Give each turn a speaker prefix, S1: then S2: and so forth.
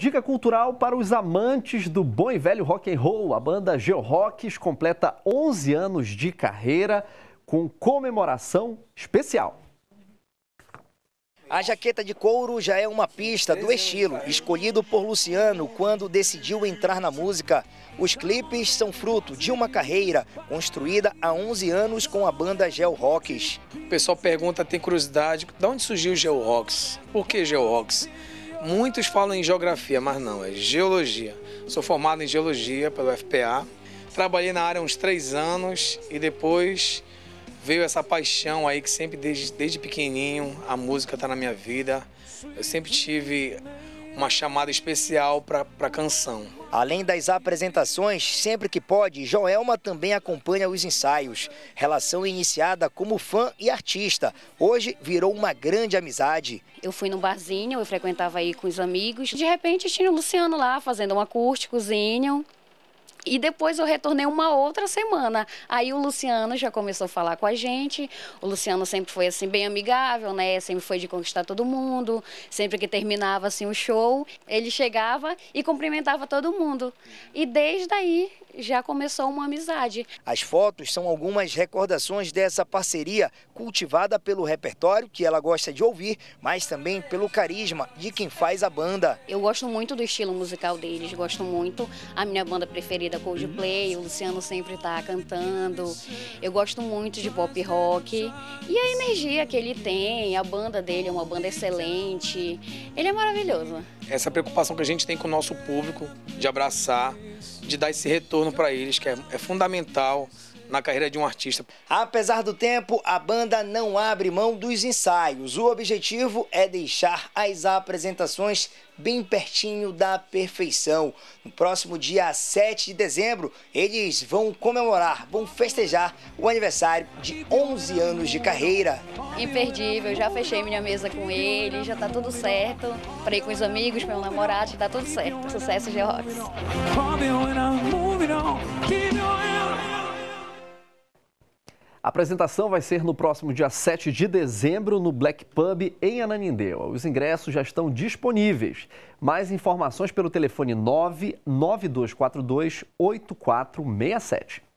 S1: Dica cultural para os amantes do bom e velho rock and roll. A banda Georrocks completa 11 anos de carreira com comemoração especial.
S2: A jaqueta de couro já é uma pista do estilo escolhido por Luciano quando decidiu entrar na música. Os clipes são fruto de uma carreira construída há 11 anos com a banda Geo Rocks.
S3: O pessoal pergunta, tem curiosidade, de onde surgiu o Geo Rocks? Por que Geo Rocks? Muitos falam em geografia, mas não, é geologia. Sou formado em geologia pelo FPA. Trabalhei na área uns três anos e depois veio essa paixão aí que sempre desde, desde pequenininho a música está na minha vida. Eu sempre tive uma chamada especial para a canção.
S2: Além das apresentações, sempre que pode, Joelma também acompanha os ensaios. Relação iniciada como fã e artista, hoje virou uma grande amizade.
S4: Eu fui no barzinho, eu frequentava aí com os amigos. De repente tinha o Luciano lá fazendo um acústicozinho. E depois eu retornei uma outra semana. Aí o Luciano já começou a falar com a gente. O Luciano sempre foi assim bem amigável, né? Sempre foi de conquistar todo mundo. Sempre que terminava assim o show, ele chegava e cumprimentava todo mundo. E desde aí já começou uma amizade.
S2: As fotos são algumas recordações dessa parceria cultivada pelo repertório que ela gosta de ouvir, mas também pelo carisma de quem faz a banda.
S4: Eu gosto muito do estilo musical deles, gosto muito. A minha banda preferida é Coldplay, o Luciano sempre está cantando. Eu gosto muito de pop rock e a energia que ele tem, a banda dele é uma banda excelente. Ele é maravilhoso.
S3: Essa preocupação que a gente tem com o nosso público de abraçar de dar esse retorno para eles, que é, é fundamental na carreira de um artista.
S2: Apesar do tempo, a banda não abre mão dos ensaios. O objetivo é deixar as apresentações bem pertinho da perfeição. No próximo dia 7 de dezembro, eles vão comemorar, vão festejar o aniversário de 11 anos de carreira.
S4: Imperdível, já fechei minha mesa com ele, já tá tudo certo. Falei com os amigos, com meu namorado, já tá tudo certo. Sucesso de Rocks.
S1: A apresentação vai ser no próximo dia 7 de dezembro no Black Pub em Ananindeua. Os ingressos já estão disponíveis. Mais informações pelo telefone 99242 8467.